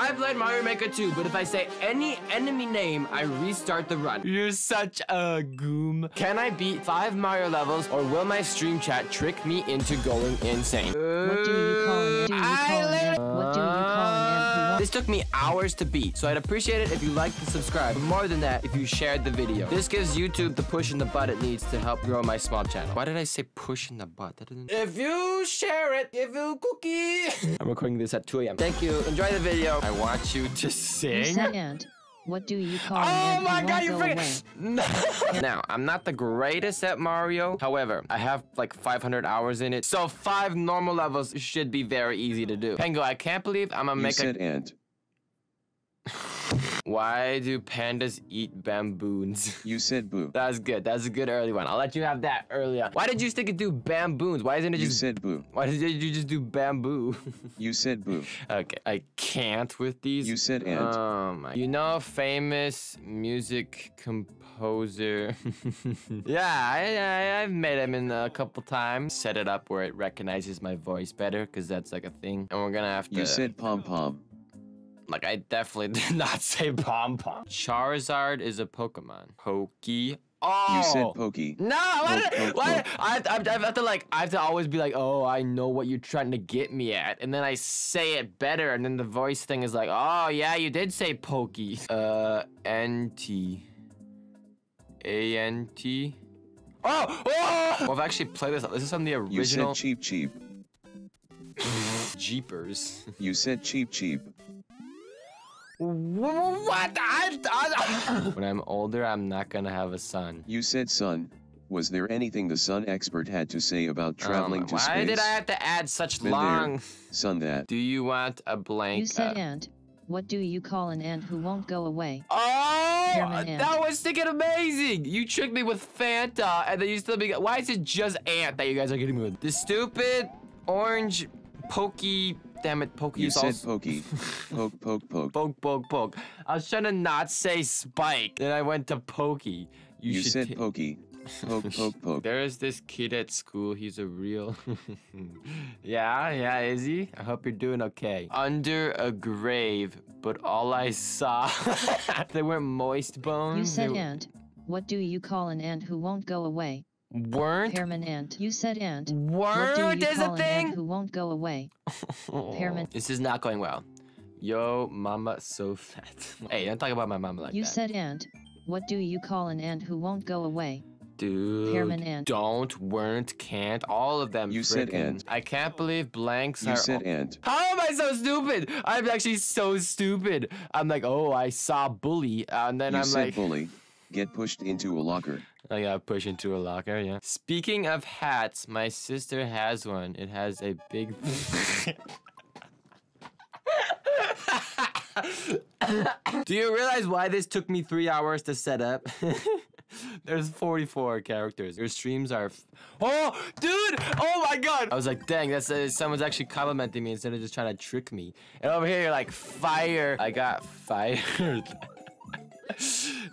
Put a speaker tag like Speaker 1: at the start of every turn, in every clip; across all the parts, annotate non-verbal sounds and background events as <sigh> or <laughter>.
Speaker 1: I played Mario Maker 2, but if I say any enemy name, I restart the run. You're such a goom. Can I beat five Mario levels, or will my stream chat trick me into going insane?
Speaker 2: What do you call an ant? Do you call an ant? What do you call an ant who won't
Speaker 1: This took me hours to beat, so I'd appreciate it if you liked and subscribed. But more than that, if you shared the video. This gives YouTube the push in the butt it needs to help grow my small channel. Why did I say push in the butt? That didn't... If you share it, give you cookie. <laughs> I'm recording this at 2 a.m. Thank you. Enjoy the video. I want you to
Speaker 2: You
Speaker 1: sing.
Speaker 2: said ant. What do you call an
Speaker 1: Oh my god,
Speaker 2: won't
Speaker 1: you
Speaker 2: go away?
Speaker 1: freaking. <laughs> now, I'm not the greatest at Mario. However, I have like 500 hours in it. So, five normal levels should be very easy to do. Pandgo, I can't believe I'm gonna
Speaker 3: You
Speaker 1: make
Speaker 3: said
Speaker 1: a.
Speaker 3: ant.
Speaker 1: Why do pandas eat bamboons? <laughs>
Speaker 3: You said boo.
Speaker 1: That's good. That's a good early one. I'll let you have that early on. Why did you stick it to bamboons? Why isn't it
Speaker 3: You
Speaker 1: just.
Speaker 3: said boo.
Speaker 1: Why did you just do bamboo? <laughs>
Speaker 3: You said boo.
Speaker 1: okay, I can't with these.
Speaker 3: You said ant.
Speaker 1: Oh my. You know famous music composer? <laughs> yeah, I, I, I've met him in a couple times. Set it up where it recognizes my voice better, because that's like a thing. And we're gonna have to.
Speaker 3: You said pom pom.
Speaker 1: Like, I definitely <laughs> did not say pom pom. Charizard is a Pokemon. Pokey. Oh!
Speaker 3: You said pokey.
Speaker 1: No, why
Speaker 3: Poke,
Speaker 1: did,
Speaker 3: poke,
Speaker 1: why
Speaker 3: poke.
Speaker 1: I, have to, I have to- I have to like I have to always be like, oh, I know what you're trying to get me at, and then I say it better, and then the voice thing is like, oh yeah, you did say pokey. <laughs> Uh, N T. A N T. Oh, oh! Well, I've actually played this. This is from the original.
Speaker 3: You
Speaker 1: original
Speaker 3: said Cheep Cheep. <laughs>
Speaker 1: Jeepers.
Speaker 3: You said Cheep Cheep.
Speaker 1: What? I, I, when I'm older, I'm not gonna have a son.
Speaker 3: You said son. Was there anything the sun expert had to say about traveling
Speaker 1: Um,
Speaker 3: to
Speaker 1: why
Speaker 3: space?
Speaker 1: did I have to add such
Speaker 3: Been
Speaker 1: long?
Speaker 3: there. Sun that.
Speaker 1: Do you want a blank?
Speaker 2: You said
Speaker 1: uh,
Speaker 2: ant. What do you call an ant who won't go away?
Speaker 1: Oh,
Speaker 2: Herman Ant.
Speaker 1: that was sticking amazing. You tricked me with Fanta, and then you still be. Why is it just Ant that you guys are getting me with? The stupid orange pokey. Damn it, pokey
Speaker 3: You said pokey. <laughs> Poke poke poke.
Speaker 1: Poke, poke, poke. I was trying to not say spike, then I went to pokey. You,
Speaker 3: You said pokey. Poke <laughs> poke poke.
Speaker 1: There is this kid at school. He's a real. <laughs> yeah, yeah, is he? I hope you're doing okay. Under a grave, but all I saw. they weren't moist bones.
Speaker 2: You said
Speaker 1: they
Speaker 2: ant. What do you call an ant who won't go away?
Speaker 1: Weren't.
Speaker 2: Pearman ant. You said ant. What do
Speaker 1: Weren't
Speaker 2: you
Speaker 1: is a
Speaker 2: call an ant
Speaker 1: thing.
Speaker 2: who won't go away? <laughs> Pearman.
Speaker 1: This is not going well. Yo, mama, so fat. <laughs> hey, don't talk about my mama like
Speaker 2: You
Speaker 1: that.
Speaker 2: You said ant. What do you call an ant who won't go away?
Speaker 1: Dude,
Speaker 2: Pearman ant.
Speaker 1: don't, weren't, can't, all of them.
Speaker 3: You said
Speaker 1: frickin'.
Speaker 3: ant.
Speaker 1: I can't believe blanks
Speaker 3: You
Speaker 1: are.
Speaker 3: said ant.
Speaker 1: How am I so stupid? I'm actually so stupid. I'm like, oh, I saw bully, and then
Speaker 3: You
Speaker 1: I'm
Speaker 3: said
Speaker 1: like,
Speaker 3: bully. Get pushed into a locker.
Speaker 1: I got pushed into a locker. Yeah. Speaking of hats, my sister has one. It has a big. <laughs> Do you realize why this took me three hours to set up? <laughs> There's 44 characters. Your streams are. F- oh, dude! Oh my god! I was like, dang, that's uh, someone's actually complimenting me instead of just trying to trick me. And over here, you're like, fire! I got <laughs> fired.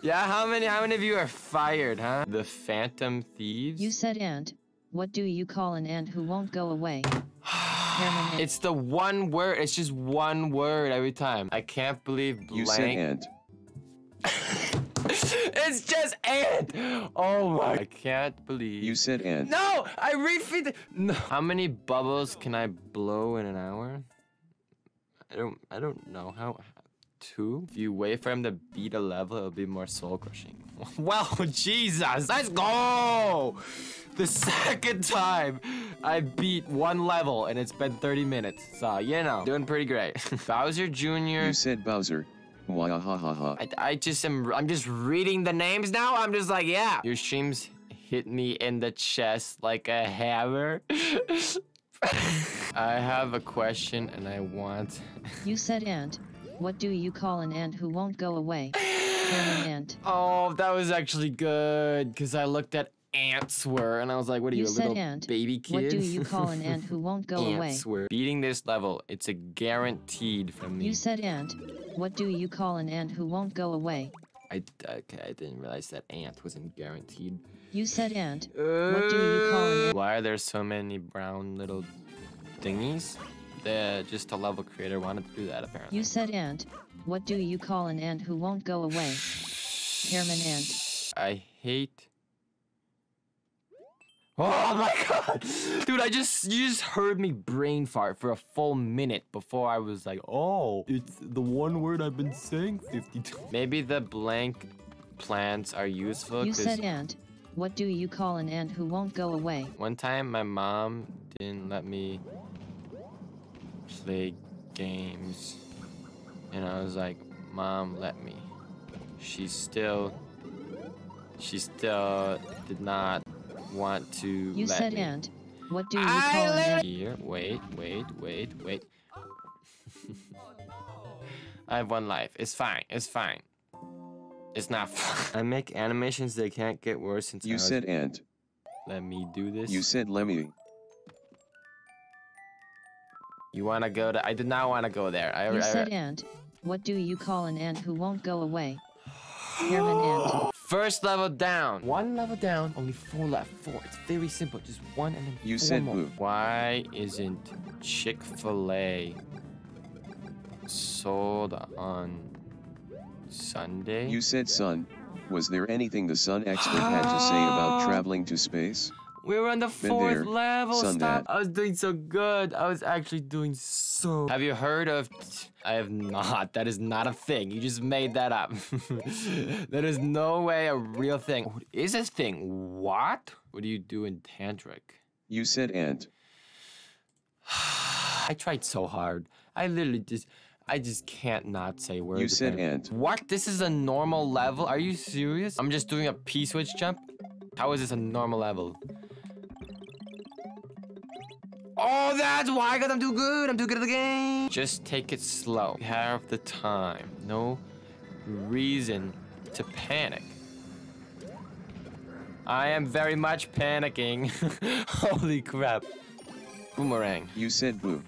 Speaker 1: Yeah, how many? How many of you are fired, huh? The Phantom Thieves.
Speaker 2: You said ant. What do you call an ant who won't go away? <sighs>
Speaker 1: It's the one word. It's just one word every time. I can't believe blank.
Speaker 3: You said ant. <laughs>
Speaker 1: it's just ant. Oh my! I can't believe.
Speaker 3: You said ant.
Speaker 1: No, I refeed. No. How many bubbles can I blow in an hour? I don't. I don't know how. Two. If you wait for him to beat a level, it'll be more soul crushing. <laughs> well, Jesus, let's go. The second time I beat one level and it's been 30 minutes. So, you know, doing pretty great. <laughs> Bowser Jr.
Speaker 3: You said Bowser. Wahahaha.
Speaker 1: I, I just am I'm just reading the names now. I'm just like, yeah. Your streams hit me in the chest like a hammer. <laughs> I have a question and I want
Speaker 2: You said ant. What do you call an ant who won't go away? Ant. <sighs>
Speaker 1: Oh, that was actually good because I looked at ants were and I was like, what are you,
Speaker 2: You
Speaker 1: a little
Speaker 2: ant.
Speaker 1: baby kid?
Speaker 2: What do you call an ant who won't <laughs> go away?
Speaker 1: Ants were beating this level. It's a guaranteed from me.
Speaker 2: You said ant. What do you call an ant who won't go away?
Speaker 1: I okay, I didn't realize that ant wasn't guaranteed.
Speaker 2: You said ant. What do you call an uh, ant?
Speaker 1: Why are there so many brown little thingies? The just a level creator wanted to do that apparently.
Speaker 2: You said ant. What do you call an ant who won't go away? Hairman ant.
Speaker 1: I hate. Oh my god, dude! I just you just heard me brain fart for a full minute before I was like, oh, it's the one word I've been saying 52. Maybe the blank plants are useful.
Speaker 2: You
Speaker 1: 'cause
Speaker 2: said ant. What do you call an ant who won't go away?
Speaker 1: One time, my mom didn't let me play games, and I was like, "Mom, let me." She still, she still did not want to
Speaker 2: You
Speaker 1: let
Speaker 2: said
Speaker 1: me.
Speaker 2: ant. What do you
Speaker 1: I
Speaker 2: call an?
Speaker 1: Here, wait, wait, wait, wait. <laughs> I have one life. It's fine. It's fine. It's not fine. I make animations that can't get worse since I
Speaker 3: You
Speaker 1: was-
Speaker 3: said ant.
Speaker 1: Let me do this.
Speaker 3: You said lemmy.
Speaker 1: You wanna go to? I did not want to go there. I,
Speaker 2: You
Speaker 1: I,
Speaker 2: said ant. What do you call an ant who won't go away? Hairman ant.
Speaker 1: First level down. One level down. Only four left. Four. It's very simple. Just one and then
Speaker 3: You
Speaker 1: four
Speaker 3: said
Speaker 1: more.
Speaker 3: boo.
Speaker 1: Why isn't Chick Fil A sold on Sunday?
Speaker 3: You said sun. Was there anything the sun expert had to say about <gasps> traveling to space?
Speaker 1: We were on the
Speaker 3: Been
Speaker 1: fourth
Speaker 3: there,
Speaker 1: level.
Speaker 3: done
Speaker 1: Stop.
Speaker 3: that.
Speaker 1: I was doing so good. I was actually doing so. Have you heard of? I have not. That is not a thing. You just made that up. <laughs> that is no way a real thing. What is this thing? What? What do you do in tantric?
Speaker 3: You said ant. <sighs>
Speaker 1: I tried so hard. I literally just. I just can't not say words.
Speaker 3: You said
Speaker 1: apparently.
Speaker 3: ant.
Speaker 1: What? This is a normal level? Are you serious? I'm just doing a P switch jump? How is this a normal level? Oh, that's why, because I'm too good. I'm too good at the game. Just take it slow. You have the time. No reason to panic. I am very much panicking. <laughs> Holy crap. Boomerang.
Speaker 3: You said boo.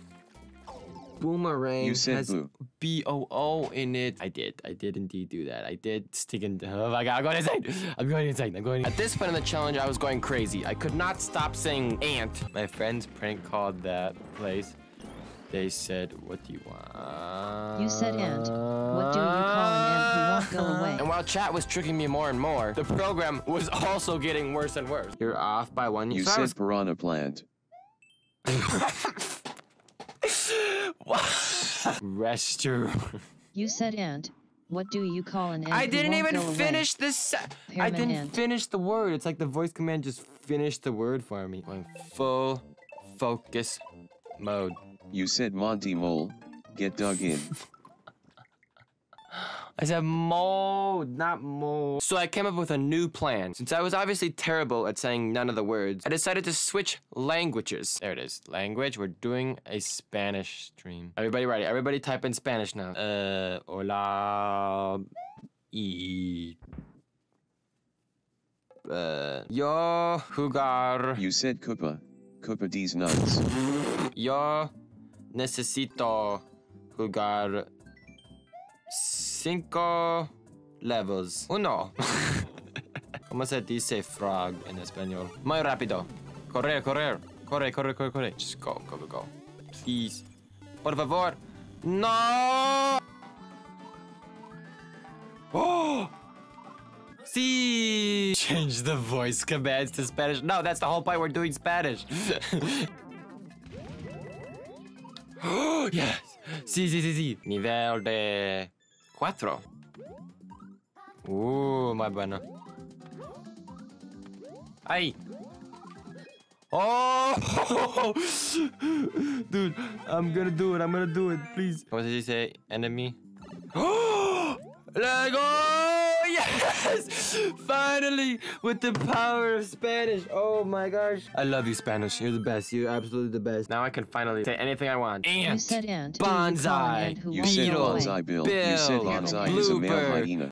Speaker 1: Boomerang
Speaker 3: You said
Speaker 1: has
Speaker 3: boo.
Speaker 1: B O O in it. I did. I did indeed do that. I did stick in. Oh my god, I'm going insane. I'm going insane. I'm going. At this point in the challenge, I was going crazy. I could not stop saying ant. My friends prank called that place. They said, "What do you want?"
Speaker 2: You said ant. What do you call an ant who won't go away?
Speaker 1: And while chat was tricking me more and more, the program was also getting worse and worse. You're off by one.
Speaker 3: You
Speaker 1: so
Speaker 3: said
Speaker 1: was-
Speaker 3: piranha plant. <laughs> <laughs>
Speaker 1: Restroom.
Speaker 2: You said ant. What do you call an ant
Speaker 1: I didn't even
Speaker 2: go away?
Speaker 1: finish this. se- I didn't finish the word. It's like the voice command just finished the word for me. Going full focus mode.
Speaker 3: You said Monty Mole. Get dug in. <laughs>
Speaker 1: I said mode, not mode. So I came up with a new plan. Since I was obviously terrible at saying none of the words, I decided to switch languages. There it is. Language. We're doing a Spanish stream. Everybody ready? Everybody type in Spanish now. Uh, hola. Y. Uh, yo jugar.
Speaker 3: You said Koopa. Koopa D's nuts.
Speaker 1: Yo necesito jugar cinco levels. Uno. <laughs> ¿Cómo se dice frog en español? Muy rápido. Correr, correr. Corre, corre, corre, corre. Just go, go, go, go. Please. Por favor. No. Oh. Sí. Change the voice commands to Spanish. No, that's the whole point. We're doing Spanish. <gasps> <gasps> Yes. Sí, sí, sí, sí. Nivel de cuatro. Uh, muy bueno. Ahí. Oh, <laughs> dude, I'm gonna do it. I'm gonna do it. Please. What did he say? Enemy. <gasps> Oh, let go! Yes! <laughs> Finally, with the power of Spanish. Oh my gosh. I love you, Spanish. You're the best. You're absolutely the best. Now I can finally say anything I want. Ant.
Speaker 2: You said ant. Do you
Speaker 1: Bonsai.
Speaker 3: You said
Speaker 2: go?
Speaker 3: Banzai Bill. You said
Speaker 1: Bill.
Speaker 3: Bonsai is a male
Speaker 1: Bluebird.
Speaker 3: hyena.